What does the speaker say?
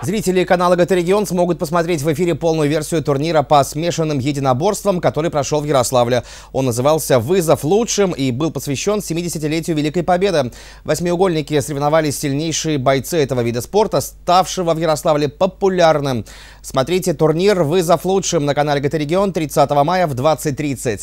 Зрители канала ГТ Регион смогут посмотреть в эфире полную версию турнира по смешанным единоборствам, который прошел в Ярославле. Он назывался «Вызов лучшим» и был посвящен 70-летию Великой Победы. Восьмиугольники соревновались сильнейшие бойцы этого вида спорта, ставшего в Ярославле популярным. Смотрите турнир «Вызов лучшим» на канале ГТ Регион 30 мая в 20.30.